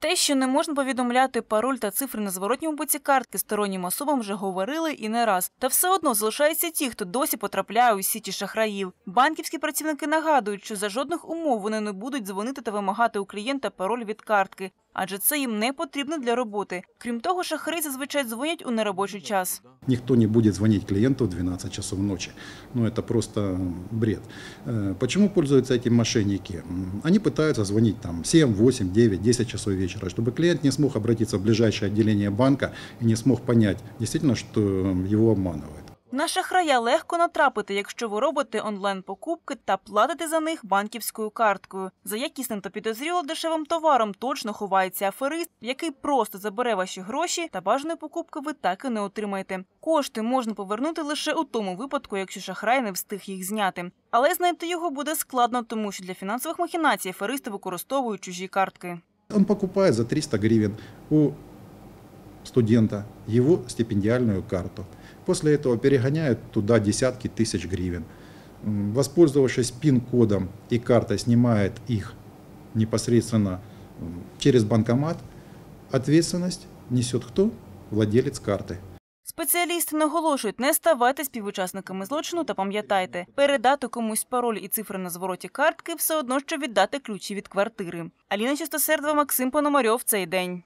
Те, що не можна повідомляти пароль та цифри на зворотньому боці картки стороннім особам вже говорили і не раз. Та все одно залишаються ті, хто досі потрапляє у сіті шахраїв. Банківські працівники нагадують, що за жодних умов вони не будуть дзвонити та вимагати у клієнта пароль від картки, адже це їм не потрібно для роботи. Крім того, шахраї зазвичай дзвонять у неробочий час. Никто не будет звонить клиенту в 12 часов ночи. Ну, это просто бред. Э, Почему пользуются этим мошенники? М, Они пытаются звонить там 7, 8, 9, 10 часов вечера, чтобы клиент не смог обратиться в ближайшее отделение банка и не смог понять, действительно, что его обманывают. На шахрая легко натрапити, якщо ви робите онлайн-покупки та платите за них банківською карткою. За якісним та підозріло дешевим товаром точно ховається аферист, який просто забере ваші гроші та бажаної покупки ви так і не отримаєте. Кошти можна повернути лише у тому випадку, якщо шахрай не встиг їх зняти. Але знайти його буде складно, тому що для фінансових махінацій аферисти використовують чужі картки. Он покупает за 300 гривен у студента его стипендиальную карту. После этого перегоняют туда десятки тысяч гривен. М, Воспользовавшись пин-кодом и картой снимает их непосредственно м, через банкомат, ответственность несет кто? Владелец карты. Спеціалісти наголошують, не ставайте співучасниками злочину та пам'ятайте, передати комусь пароль і цифри на звороті картки все одно, що віддати ключі від квартири. Аліна Чистосердова, Максим Пономарьов. Цей день.